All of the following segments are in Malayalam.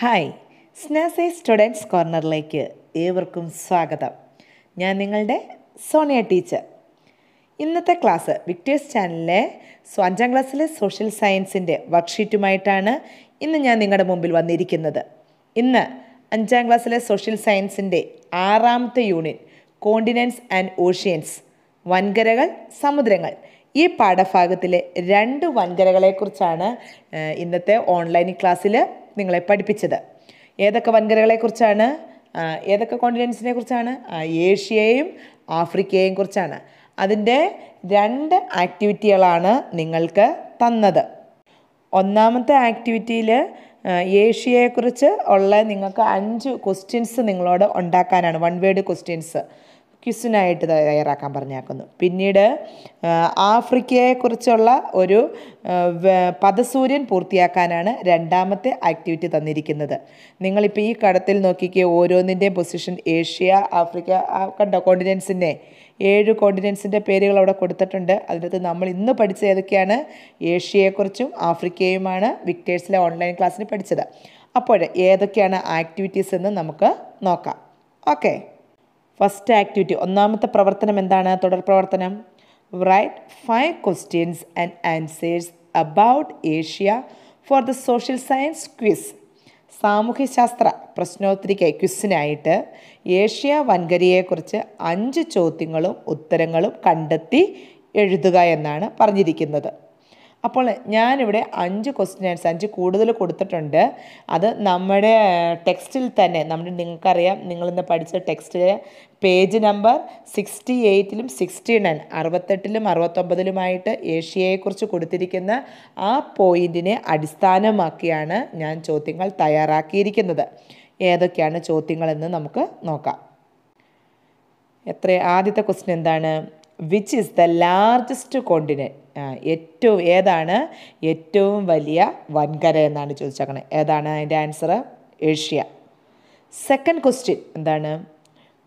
ഹായ് സ്നാസെ സ്റ്റുഡൻസ് കോർണറിലേക്ക് ഏവർക്കും സ്വാഗതം. ഞാൻ നിങ്ങളുടെ സോണിയ ടീച്ചർ. ഇന്നത്തെ ക്ലാസ് വിക്ടേഴ്സ് ചാനലിലെ അഞ്ചാം ക്ലാസ്സിലെ സോഷ്യൽ സയൻസിന്റെ വർക്ക്ഷീറ്റുമായിട്ടാണ് ഇന്ന് ഞാൻ നിങ്ങളുടെ മുമ്പിൽ വന്നിരിക്കുന്നത്. ഇന്ന് അഞ്ചാം ക്ലാസ്സിലെ സോഷ്യൽ സയൻസിന്റെ ആറാമത്തെ യൂണിറ്റ് കോണ്ടിനൻസ് ആൻഡ് ഓഷ്യൻസ് വൻകരകൾ സമുദ്രങ്ങൾ ഈ പാഠഭാഗത്തിലെ രണ്ട് വൻകരകളെക്കുറിച്ചാണ് ഇന്നത്തെ ഓൺലൈൻ ക്ലാസ്സിൽ നിങ്ങളെ പഠിപ്പിച്ചത്. ഏതൊക്കെ വൻകരകളെക്കുറിച്ചാണ്? ഏതൊക്കെ കോണ്ടിനൻസിനെ കുറിച്ചാണ് ഏഷ്യയെയും ആഫ്രിക്കയെയും കുറിച്ചാണ്. അതിന്റെ രണ്ട് ആക്ടിവിറ്റികളാണ് നിങ്ങൾക്ക് തന്നത്. ഒന്നാമത്തെ ആക്ടിവിറ്റിയിൽ ഏഷ്യയെക്കുറിച്ച് ഉള്ള നിങ്ങൾക്ക് അഞ്ച് ക്വസ്റ്റ്യൻസ് നിങ്ങളോട് ഉണ്ടാക്കാനാണ്. വൺ വേഡ് ക്വസ്റ്റ്യൻസ് ക്വിസിനായിട്ട് തയ്യാറാക്കാൻ പറഞ്ഞേക്കുന്നു. പിന്നീട് ആഫ്രിക്കയെക്കുറിച്ചുള്ള ഒരു പദസൂര്യൻ പൂർത്തിയാക്കാനാണ് രണ്ടാമത്തെ ആക്ടിവിറ്റി തന്നിരിക്കുന്നത്. നിങ്ങളിപ്പോൾ ഈ കടത്തിൽ നോക്കിക്കുക ഓരോന്നിന്റെയും പൊസിഷൻ ഏഷ്യ ആഫ്രിക്ക കണ്ടോ കോണ്ടിനെൻസിന്റെ ഏഴ് കോണ്ടിനെൻസിന്റെ പേരുകൾ അവിടെ കൊടുത്തിട്ടുണ്ട്. അതിനകത്ത് നമ്മൾ ഇന്ന് പഠിച്ച ഏതൊക്കെയാണ്? ഏഷ്യയെക്കുറിച്ചും ആഫ്രിക്കയുമാണ് വിക്ടേഴ്സിലെ ഓൺലൈൻ ക്ലാസ്സിന് പഠിച്ചത്. അപ്പോൾ ഏതൊക്കെയാണ് ആക്ടിവിറ്റീസ് എന്ന് നമുക്ക് നോക്കാം. ഓക്കെ. ഫസ്റ്റ് ആക്ടിവിറ്റി ഒന്നാമത്തെ പ്രവർത്തനം എന്താണ്? തുടർ പ്രവർത്തനം. Right five questions and answers about Asia for the social science quiz സാമൂഹ്യശാസ്ത്ര പ്രശ്നോത്തരിക്ക് ക്വിസിനായിട്ട് ഏഷ്യ വൻകരയെക്കുറിച്ച് അഞ്ച് ചോദ്യങ്ങളും ഉത്തരങ്ങളും കണ്ടെത്തി എഴുതുക എന്നാണ് പറഞ്ഞിരിക്കുന്നത്. അപ്പോൾ ഞാനിവിടെ അഞ്ച് ക്വസ്റ്റ്യൻസ് അഞ്ച് കൂടുതൽ കൊടുത്തിട്ടുണ്ട്. അത് നമ്മുടെ ടെക്സ്റ്റിൽ തന്നെ നമ്മുടെ നിങ്ങൾക്കറിയാം നിങ്ങളിന്ന് പഠിച്ച ടെക്സ്റ്റിലെ പേജ് നമ്പർ സിക്സ്റ്റി എയ്റ്റിലും സിക്സ്റ്റി നയൻ അറുപത്തെട്ടിലും അറുപത്തൊമ്പതിലുമായിട്ട് ഏഷ്യയെക്കുറിച്ച് കൊടുത്തിരിക്കുന്ന ആ പോയിന്റിനെ അടിസ്ഥാനമാക്കിയാണ് ഞാൻ ചോദ്യങ്ങൾ തയ്യാറാക്കിയിരിക്കുന്നത്. ഏതൊക്കെയാണ് ചോദ്യങ്ങളെന്ന് നമുക്ക് നോക്കാം. എത്ര ആദ്യത്തെ ക്വസ്റ്റ്യൻ എന്താണ്? Which is the largest continent ഏറ്റവും ഏതാണ്? ഏറ്റവും വലിയ വൻകര എന്നാണ് ചോദിച്ചേക്കണത് ഏതാണ് അതിന്റെ ആൻസർ ഏഷ്യ. സെക്കൻഡ് ക്വസ്റ്റ്യൻ എന്താണ്?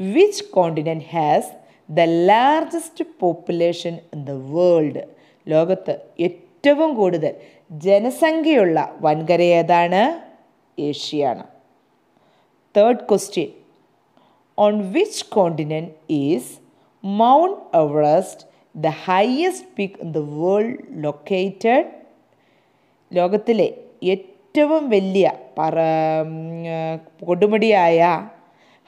Which continent has the largest population in the world ലോകത്ത് ഏറ്റവും കൂടുതൽ ജനസംഖ്യയുള്ള വൻകര ഏതാണ്? ഏഷ്യയാണ് third question on which continent is Mount Everest the highest peak in the world located ലോകത്തിലെ ഏറ്റവും വലിയ പറ കൊടുമുടിയായ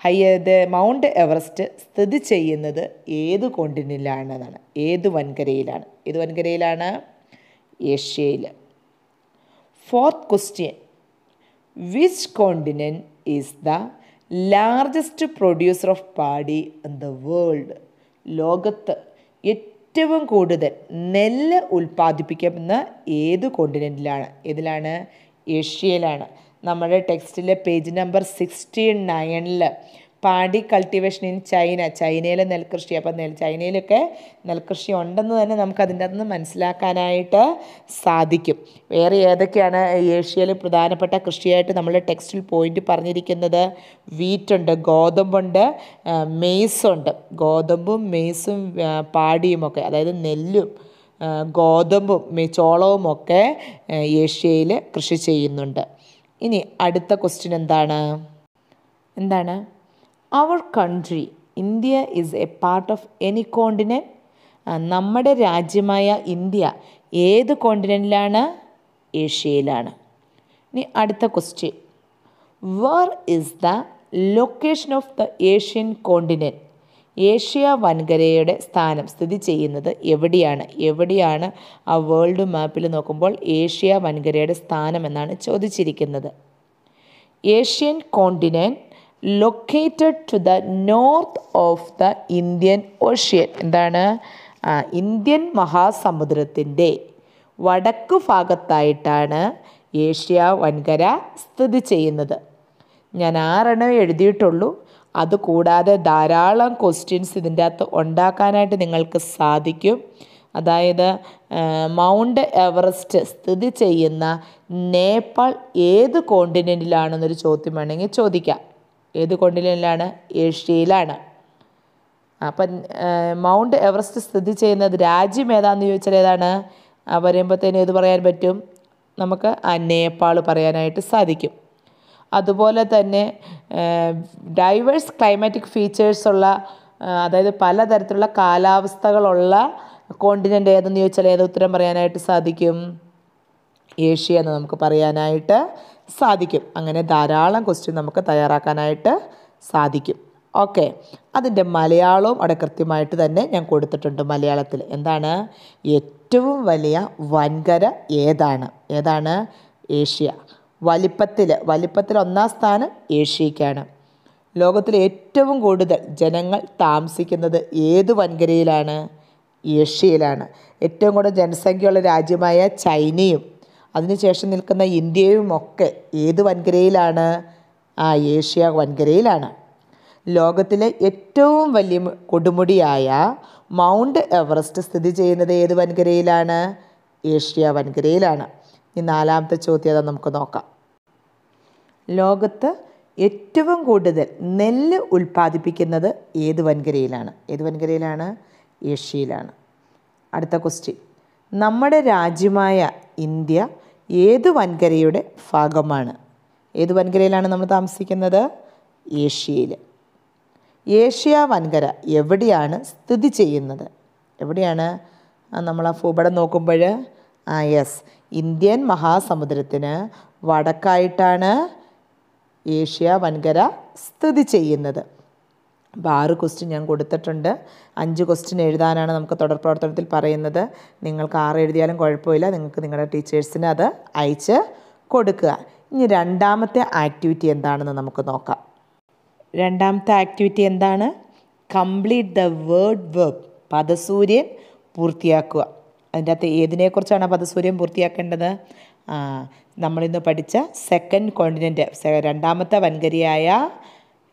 ഹയ്യ ദ മൗണ്ട് എവറസ്റ്റ് സ്ഥിതി ചെയ്യുന്നത് ഏത് കോണ്ടിനിലാണെന്നാണ് ഏത് വൻകരയിലാണ്? ഏത് വൻകരയിലാണ്? ഏഷ്യയിൽ fourth question which continent is the largest producer of paddy in the world ലോകത്ത് ഏറ്റവും കൂടുതൽ നെല്ല് ഉൽപ്പാദിപ്പിക്കുന്ന ഏത് കോണ്ടിനെന്റിലാണ് ഏതിലാണ്? ഏഷ്യയിലാണ്. നമ്മുടെ ടെക്സ്റ്റിലെ പേജ് നമ്പർ സിക്സ്റ്റി നയനിൽ പാടി കൾട്ടിവേഷൻ ഇൻ ചൈന ചൈനയിലെ നെൽകൃഷി. അപ്പം നെൽ ചൈനയിലൊക്കെ നെൽകൃഷി ഉണ്ടെന്ന് തന്നെ നമുക്ക് അതിന്റെ അകത്ത് മനസ്സിലാക്കാനായിട്ട് സാധിക്കും. വേറെ ഏതൊക്കെയാണ് ഏഷ്യയിൽ പ്രധാനപ്പെട്ട കൃഷിയായിട്ട് നമ്മൾ ടെക്സ്റ്റിൽ പോയിന്റ് പറഞ്ഞിരിക്കുന്നത്? വീറ്റുണ്ട് ഗോതമ്പുണ്ട് മെയ്സുണ്ട് ഗോതമ്പും മെയ്സും പാടിയുമൊക്കെ അതായത് നെല്ലും ഗോതമ്പും ചോളവും ഒക്കെ ഏഷ്യയിൽ കൃഷി ചെയ്യുന്നുണ്ട്. ഇനി അടുത്ത ക്വസ്റ്റ്യൻ എന്താണ്? എന്താണ്? Our country India is a part of any continent നമ്മുടെ രാജ്യമായ ഇന്ത്യ ഏത് കോണ്ടിനെന്റിലാണ് ഏഷ്യയിലാണ്. ഇനി അടുത്ത question where is the location of the Asian continent Asia വൻകരയുടെ സ്ഥാനം സ്ഥിതി ചെയ്യുന്നത് എവിടെയാണ്? എവിടെയാണ്? ആ വേൾഡ് മാപ്പിൽ നോക്കുമ്പോൾ ഏഷ്യ വൻകരയുടെ സ്ഥാനം എന്നാണ് ചോദിച്ചിരിക്കുന്നത്. Asian continent located to the north of the Indian ocean എന്താണ്? ഇന്ത്യൻ മഹാസമുദ്രത്തിന്റെ വടക്കു ഭാഗത്തായിട്ടാണ് ഏഷ്യ വൻകര സ്ഥിതി ചെയ്യുന്നത്. ഞാൻ ആറെണ്ണം എഴുതിയിട്ടുള്ളൂ. അതുകൂടാതെ ധാരാളം ക്വസ്റ്റ്യൻസ് ഇതിന്റെ അകത്ത് ഉണ്ടാക്കാനായിട്ട് നിങ്ങൾക്ക് സാധിക്കും. അതായത് മൗണ്ട് എവറസ്റ്റ് സ്ഥിതി ചെയ്യുന്ന നേപ്പാൾ ഏത് കോണ്ടിനെന്റിലാണെന്നൊരു ചോദ്യം വേണമെങ്കിൽ ചോദിക്കാം. ഏത് കോണ്ടിനെന്റിലാണ് ഏഷ്യയിലാണ്. അപ്പം മൗണ്ട് എവറസ്റ്റ് സ്ഥിതി ചെയ്യുന്നത് രാജ്യം ഏതാണെന്ന് ചോദിച്ചാൽ ഏതാണ്? പറയുമ്പോഴത്തേനും ഏത് പറയാൻ പറ്റും? നമുക്ക് ആ നേപ്പാൾ പറയാനായിട്ട് സാധിക്കും. അതുപോലെ തന്നെ ഡൈവേഴ്സ് ക്ലൈമാറ്റിക് ഫീച്ചേഴ്സുള്ള അതായത് പലതരത്തിലുള്ള കാലാവസ്ഥകളുള്ള കോണ്ടിനെന്റ് ഏതെന്ന് ചോദിച്ചാൽ ഏത് ഉത്തരം പറയാനായിട്ട് സാധിക്കും? ഏഷ്യ എന്ന് നമുക്ക് പറയാനായിട്ട് സാധിക്കും. അങ്ങനെ ധാരാളം ക്വസ്റ്റ്യൻ നമുക്ക് തയ്യാറാക്കാനായിട്ട് സാധിക്കും. ഓക്കെ അതിന്റെ മലയാളവും അവിടെ കൃത്യമായിട്ട് തന്നെ ഞാൻ കൊടുത്തിട്ടുണ്ട് മലയാളത്തിൽ. എന്താണ്? ഏറ്റവും വലിയ വൻകര ഏതാണ്? ഏതാണ്? ഏഷ്യ. വലിപ്പത്തിൽ വലിപ്പത്തിൽ ഒന്നാം സ്ഥാനം ഏഷ്യക്കാണ്. ലോകത്തിലെ ഏറ്റവും കൂടുതൽ ജനങ്ങൾ താമസിക്കുന്നത് ഏത് വൻകരയിലാണ്? ഏഷ്യയിലാണ്. ഏറ്റവും കൂടുതൽ ജനസംഖ്യയുള്ള രാജ്യമായ ചൈനയും അതിനുശേഷം നിൽക്കുന്ന ഇന്ത്യയുമൊക്കെ ഏത് വൻകരയിലാണ്? ആ ഏഷ്യ വൻകരയിലാണ്. ലോകത്തിലെ ഏറ്റവും വലിയ കൊടുമുടിയായ മൗണ്ട് എവറസ്റ്റ് സ്ഥിതി ചെയ്യുന്നത് ഏത് വൻകരയിലാണ്? ഏഷ്യ വൻകരയിലാണ്. ഈ നാലാമത്തെ ചോദ്യം അതാ നമുക്ക് നോക്കാം. ലോകത്ത് ഏറ്റവും കൂടുതൽ നെല്ല് ഉൽപ്പാദിപ്പിക്കുന്നത് ഏത് വൻകരയിലാണ്? ഏത് വൻകരയിലാണ്? ഏഷ്യയിലാണ്. അടുത്ത ക്വസ്റ്റ്യൻ നമ്മുടെ രാജ്യമായ ഇന്ത്യ ഏത് വൻകരയുടെ ഭാഗമാണ്? ഏത് വൻകരയിലാണ് നമ്മൾ താമസിക്കുന്നത്? ഏഷ്യയിൽ ഏഷ്യ വൻകര എവിടെയാണ് സ്ഥിതി ചെയ്യുന്നത്? എവിടെയാണ്? നമ്മൾ ആ ഭൂപടം നോക്കുമ്പോൾ ആ യെസ് ഇന്ത്യൻ മഹാസമുദ്രത്തിന് വടക്കായിട്ടാണ് ഏഷ്യ വൻകര സ്ഥിതി ചെയ്യുന്നത്. അപ്പോൾ ആറ് ക്വസ്റ്റ്യൻ ഞാൻ കൊടുത്തിട്ടുണ്ട്. അഞ്ച് ക്വസ്റ്റ്യൻ എഴുതാനാണ് നമുക്ക് തുടർ പ്രവർത്തനത്തിൽ പറയുന്നത്. നിങ്ങൾക്ക് ആറ് എഴുതിയാലും കുഴപ്പമില്ല. നിങ്ങൾക്ക് നിങ്ങളുടെ ടീച്ചേഴ്സിന് അത് അയച്ച് കൊടുക്കുക. ഇനി രണ്ടാമത്തെ ആക്ടിവിറ്റി എന്താണെന്ന് നമുക്ക് നോക്കാം. രണ്ടാമത്തെ ആക്ടിവിറ്റി എന്താണ്? കംപ്ലീറ്റ് ദ വേർഡ് വെബ് പദസൂര്യൻ പൂർത്തിയാക്കുക. അതിന്റെ അകത്ത് ഏതിനെക്കുറിച്ചാണ് പദസൂര്യം പൂർത്തിയാക്കേണ്ടത്? നമ്മളിന്ന് പഠിച്ച സെക്കൻഡ് കോണ്ടിനെന്റ് രണ്ടാമത്തെ വൻകരയായ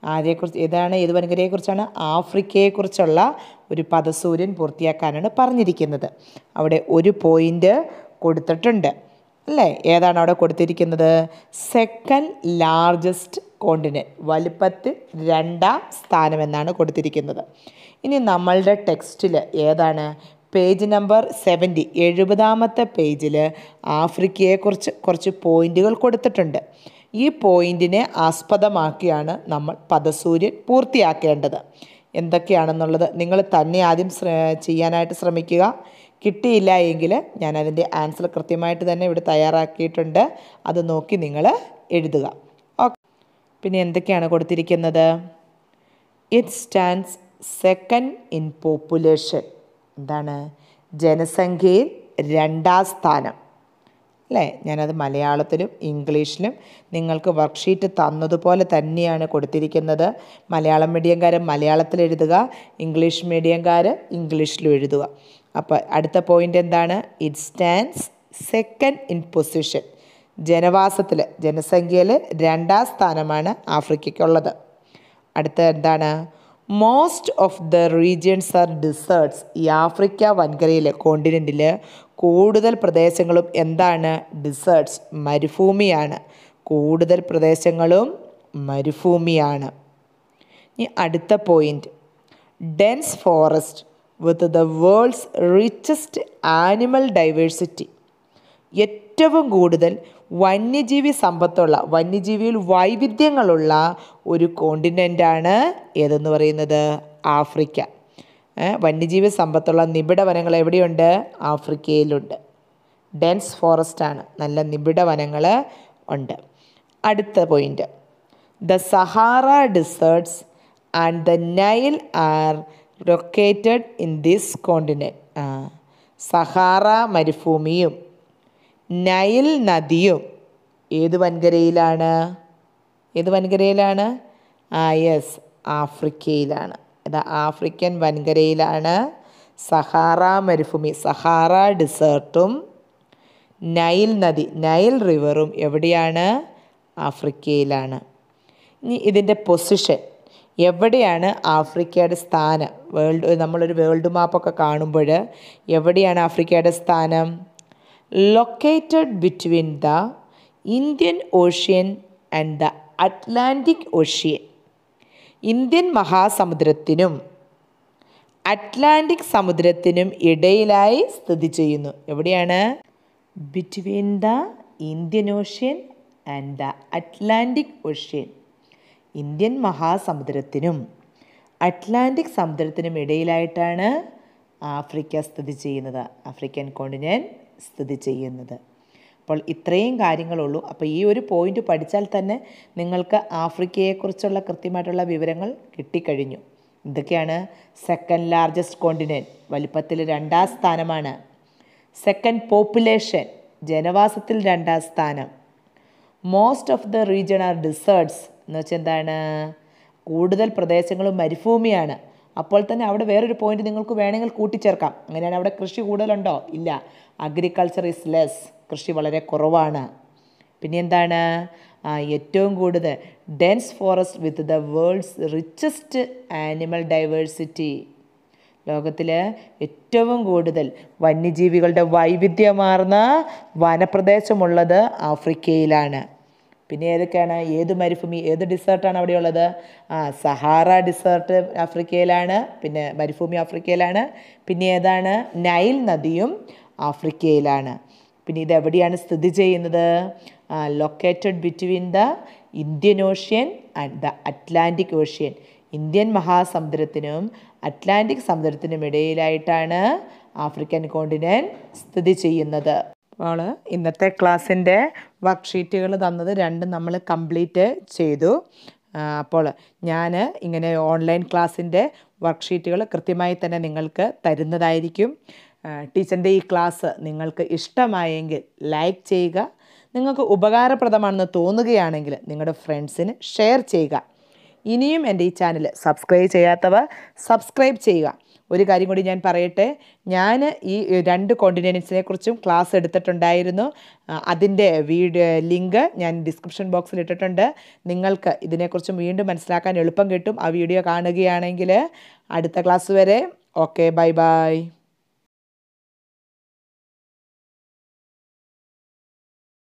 ആരെക്കുറിച്ച് ഏതാണ് ഏത് വൻകരയെക്കുറിച്ചാണ്? ആഫ്രിക്കയെക്കുറിച്ചുള്ള ഒരു പദസൂര്യൻ പൂർത്തിയാക്കാനാണ് പറഞ്ഞിരിക്കുന്നത്. അവിടെ ഒരു പോയിന്റ് കൊടുത്തിട്ടുണ്ട്. അല്ലേ? ഏതാണ് അവിടെ കൊടുത്തിരിക്കുന്നത്? സെക്കൻഡ് ലാർജസ്റ്റ് കോണ്ടിനെന്റ് വലുപ്പത്തിൽ രണ്ടാം സ്ഥാനം എന്നാണ് കൊടുത്തിരിക്കുന്നത്. ഇനി നമ്മളുടെ ടെക്സ്റ്റിൽ ഏതാണ്? പേജ് നമ്പർ സെവന്റി എഴുപതാമത്തെ പേജിൽ ആഫ്രിക്കയെക്കുറിച്ച് കുറച്ച് പോയിന്റുകൾ കൊടുത്തിട്ടുണ്ട്. ഈ പോയിന്റിനെ ആസ്പദമാക്കിയാണ് നമ്മൾ പദസൂര്യൻ പൂർത്തിയാക്കേണ്ടത്. എന്തൊക്കെയാണെന്നുള്ളത് നിങ്ങൾ തന്നെ ആദ്യം ചെയ്യാനായിട്ട് ശ്രമിക്കുക. കിട്ടിയില്ല എങ്കിൽ ഞാൻ അതിന്റെ ആൻസർ കൃത്യമായിട്ട് തന്നെ ഇവിടെ തയ്യാറാക്കിയിട്ടുണ്ട്. അത് നോക്കി നിങ്ങൾ എഴുതുക. ഓക്കെ പിന്നെ എന്തൊക്കെയാണ് കൊടുത്തിരിക്കുന്നത്? It stands second in population എന്താണ്? ജനസംഖ്യയിൽ രണ്ടാം സ്ഥാനം. അല്ലേ? ഞാനത് മലയാളത്തിലും ഇംഗ്ലീഷിലും നിങ്ങൾക്ക് വർക്ക്ഷീറ്റ് തന്നതുപോലെ തന്നെയാണ് കൊടുത്തിരിക്കുന്നത്. മലയാളം മീഡിയംകാർ മലയാളത്തിൽ എഴുതുക ഇംഗ്ലീഷ് മീഡിയംകാർ ഇംഗ്ലീഷിലും എഴുതുക. അപ്പോൾ അടുത്ത പോയിന്റ് എന്താണ്? It stands second in position ജനവാസത്തിൽ ജനസംഖ്യയിൽ രണ്ടാം സ്ഥാനമാണ് ആഫ്രിക്കയ്ക്കുള്ളത്. അടുത്ത എന്താണ്? Most of the regions are deserts ഈ ആഫ്രിക്ക വൻകരയിൽ കോണ്ടിനെന്റിൽ കൂടുതൽ പ്രദേശങ്ങളും എന്താണ്? ഡിസേർട്ട്സ് മരുഭൂമിയാണ്. കൂടുതൽ പ്രദേശങ്ങളും മരുഭൂമിയാണ്. ഇനി അടുത്ത point dense forest with the world's richest animal diversity ഏറ്റവും കൂടുതൽ വന്യജീവി സമ്പത്തുള്ള വന്യജീവിയിൽ വൈവിധ്യങ്ങളുള്ള ഒരു കോണ്ടിനെന്റാണ് ഏതെന്ന് പറയുന്നത്? ആഫ്രിക്ക. വന്യജീവി സമ്പത്തുള്ള നിബിഡ വനങ്ങൾ എവിടെയുണ്ട്? ആഫ്രിക്കയിലുണ്ട്. ഡെൻസ് ഫോറസ്റ്റ് ആണ് നല്ല നിബിഡ വനങ്ങൾ ഉണ്ട്. അടുത്ത point. The Sahara deserts and the Nile are located in this continent Sahara മരുഭൂമിയും Nile നദിയും ഏത് വൻകരയിലാണ്? ഏത് വൻകരയിലാണ്? ആ യെസ് ആഫ്രിക്കയിലാണ്. ഇത് ആഫ്രിക്കൻ വൻകരയിലാണ് സഹാറ മരുഭൂമി. സഹാറ ഡിസേർട്ടും നൈൽ നദി നൈൽ റിവറും എവിടെയാണ്? ആഫ്രിക്കയിലാണ്. ഇനി ഇതിന്റെ പൊസിഷൻ. എവിടെയാണ് ആഫ്രിക്കയുടെ സ്ഥാനം? വേൾഡ് നമ്മളൊരു വേൾഡ് മാപ്പൊക്കെ കാണുമ്പോൾ എവിടെയാണ് ആഫ്രിക്കയുടെ സ്ഥാനം? Located between the Indian ocean and the Atlantic ocean Indian മഹാസമുദ്രത്തിനും Atlantic സമുദ്രത്തിനും ഇടയിലായി സ്ഥിതി ചെയ്യുന്നു. എവിടെയാണ്? Between the Indian ocean and the Atlantic ocean Indian മഹാസമുദ്രത്തിനും Atlantic സമുദ്രത്തിനും ഇടയിലായിട്ടാണ് ആഫ്രിക്ക സ്ഥിതി ചെയ്യുന്നത്. ആഫ്രിക്കൻ കോണ്ടിനെന്റ് സ്ഥിതി ചെയ്യുന്നത്. അപ്പോൾ ഇത്രയും കാര്യങ്ങളുള്ളൂ. അപ്പോൾ ഈ ഒരു പോയിന്റ് പഠിച്ചാൽ തന്നെ നിങ്ങൾക്ക് ആഫ്രിക്കയെക്കുറിച്ചുള്ള കൃത്യമായിട്ടുള്ള വിവരങ്ങൾ കിട്ടിക്കഴിഞ്ഞു. ഇതൊക്കെയാണ് സെക്കൻഡ് ലാർജസ്റ്റ് കോണ്ടിനെന്റ് വലിപ്പത്തിൽ രണ്ടാം സ്ഥാനമാണ്. സെക്കൻഡ് പോപ്പുലേഷൻ ജനവാസത്തിൽ രണ്ടാം സ്ഥാനം. Most of the region are deserts എന്ന് വെച്ചാൽ എന്താണ്? കൂടുതൽ പ്രദേശങ്ങളും മരുഭൂമിയാണ്. അപ്പോൾ തന്നെ അവിടെ വേറൊരു പോയിന്റ് നിങ്ങൾക്ക് വേണമെങ്കിൽ കൂട്ടിച്ചേർക്കാം. അങ്ങനെയാണ് അവിടെ കൃഷി കൂടുതലുണ്ടോ? ഇല്ല. അഗ്രികൾച്ചർ ഇസ് ലെസ് കൃഷി വളരെ കുറവാണ്. പിന്നെ എന്താണ്? ഏറ്റവും കൂടുതൽ dense forest with the world's richest animal diversity ലോകത്തിൽ ഏറ്റവും കൂടുതൽ വന്യജീവികളുടെ വൈവിധ്യമാർന്ന വനപ്രദേശമുള്ളത് ആഫ്രിക്കയിലാണ്. പിന്നെ ഏതൊക്കെയാണ്? ഏത് മരുഭൂമി ഏത് ഡിസേർട്ടാണ് അവിടെയുള്ളത്? ആ സഹാറ ഡിസേർട്ട് ആഫ്രിക്കയിലാണ് പിന്നെ മരുഭൂമി ആഫ്രിക്കയിലാണ് പിന്നെ ഏതാണ്? നൈൽ നദിയും ആഫ്രിക്കയിലാണ്. പിന്നെ ഇത് എവിടെയാണ് സ്ഥിതി ചെയ്യുന്നത്? Located between the Indian ocean and the Atlantic ocean Indian മഹാസമുദ്രത്തിനും Atlantic സമുദ്രത്തിനും ഇടയിലായിട്ടാണ് ആഫ്രിക്കൻ കോണ്ടിനെന്റ് സ്ഥിതി ചെയ്യുന്നത്. അപ്പോൾ ഇന്നത്തെ ക്ലാസ്സിന്റെ വർക്ക്ഷീറ്റുകൾ തന്നത് രണ്ടും നമ്മൾ കംപ്ലീറ്റ് ചെയ്തു. അപ്പോൾ ഞാൻ ഇങ്ങനെ ഓൺലൈൻ ക്ലാസ്സിന്റെ വർക്ക്ഷീറ്റുകൾ കൃത്യമായി തന്നെ നിങ്ങൾക്ക് തരുന്നതായിരിക്കും. ടീച്ചറിന്റെ ഈ ക്ലാസ് നിങ്ങൾക്ക് ഇഷ്ടമായെങ്കിൽ ലൈക്ക് ചെയ്യുക. നിങ്ങൾക്ക് ഉപകാരപ്രദമാണെന്ന് തോന്നുകയാണെങ്കിൽ നിങ്ങളുടെ ഫ്രണ്ട്സിന് ഷെയർ ചെയ്യുക. ഇനിയും എന്റെ ഈ ചാനൽ സബ്സ്ക്രൈബ് ചെയ്യാത്തവർ സബ്സ്ക്രൈബ് ചെയ്യുക. ഒരു കാര്യം കൂടി ഞാൻ പറയട്ടെ. ഞാൻ ഈ രണ്ട് കോണ്ടിനെൻസിനെ കുറിച്ചും ക്ലാസ് എടുത്തിട്ടുണ്ടായിരുന്നു. അതിന്റെ വീഡിയോ ലിങ്ക് ഞാൻ ഡിസ്ക്രിപ്ഷൻ ബോക്സിൽ ഇട്ടിട്ടുണ്ട്. നിങ്ങൾക്ക് ഇതിനെക്കുറിച്ചും വീണ്ടും മനസ്സിലാക്കാൻ എളുപ്പം കിട്ടും. ആ വീഡിയോ കാണുകയാണെങ്കിൽ അടുത്ത ക്ലാസ് വരെ. Okay bye bye.